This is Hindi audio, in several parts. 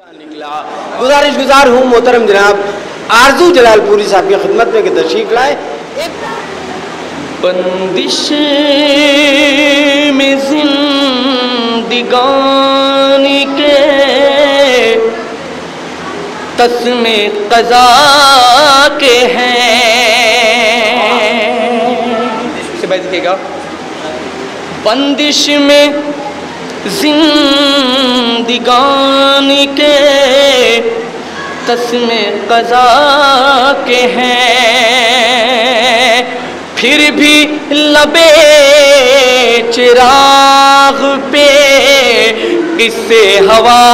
निकला। गुजारिश गुजार हूँ मोहतरम जनाब। आरज़ू जलालपुरी साहब की खिदमत में तशरीफ़ लाए। एक बंदिश में जिंदगानी के तस्मे कजा के हैं। से भाई दिखेगा। बंदिश में जिंदगानी के तस्मे कजा के हैं। फिर भी लबे चिराग पे किससे हवा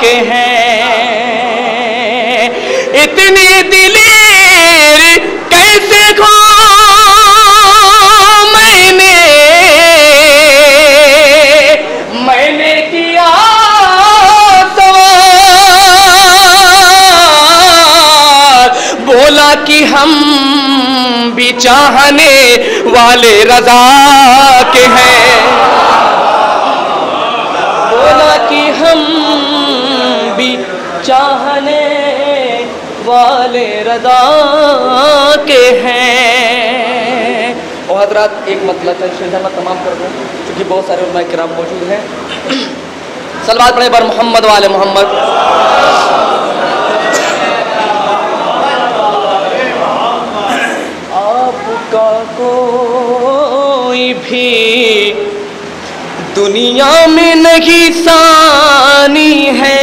के हैं। इतनी दिलेर कि हम भी चाहने वाले रजा के हैं। बोला कि हम भी चाहने वाले रजा के हैं। और हजरात, एक मतलब है शेजा मैं तमाम कर दूँ, क्योंकि बहुत सारे उलमा कराम मौजूद हैं। सलवार पढ़े पर मोहम्मद वाले मोहम्मद। भी दुनिया में नहीं सानी है।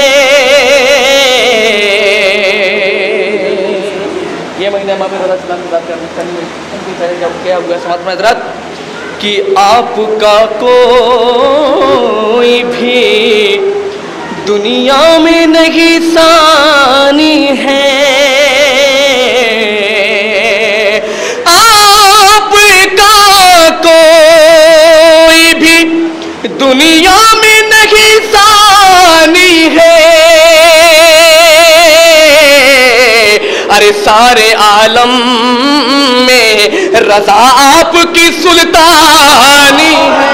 ये महीने में पता चला बात करनी जब क्या हुआ समाज में हज़रत, कि आपका कोई भी दुनिया में नहीं सानी दुनिया में नहीं सानी है। अरे सारे आलम में रजा आपकी सुल्तानी है।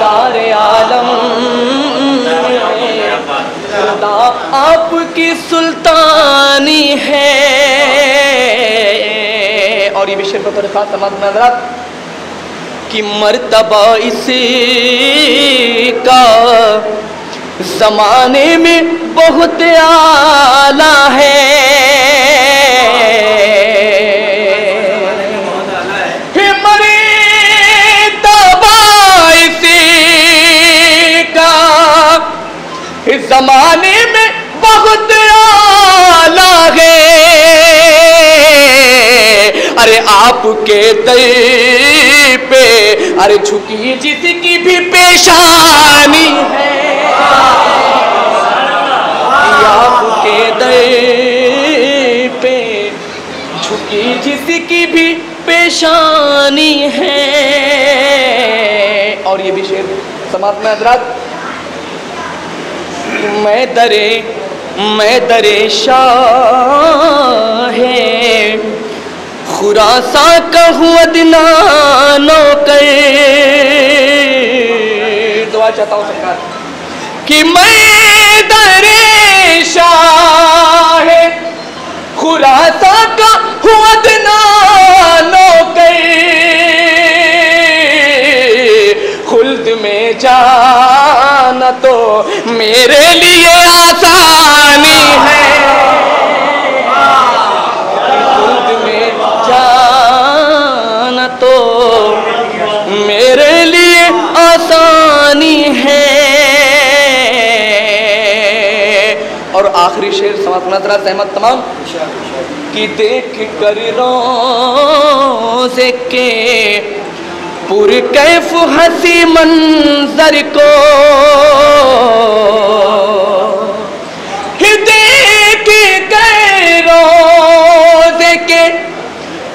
सारे आलम रजा आपकी सुल्तानी है। और ये विषय पर खास समाज में हजरात कि मर्तबा इसी का। जमाने में बहुत आला है। जमाने में बहुत आला है। अरे आपके दर पे। अरे झुकी जित की भी पेशानी है। आपके दर पे झुकी जिसकी भी पेशानी है। और ये भी शेर समाप्त में हजरात। मैं दरे मैं दरे शाह। है खुरासा कहूँ अदनानो कर दुआ चाहता हूँ सरकार। कि मैं दरे शाह खुरासा का हूँ अदनानो कर खुल्द में जाना तो मेरे लिए आसानी है। और आखिरी शेर समाप्त सहमत तमाम। कि देख कर रोज़े के पुर कैफ हँसी मंजर को के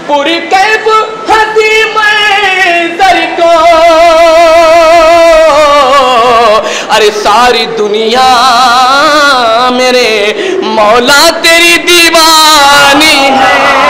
पुर कैफ हसी मंजर को। अरे सारी दुनिया मेरे मौला तेरी दीवानी है।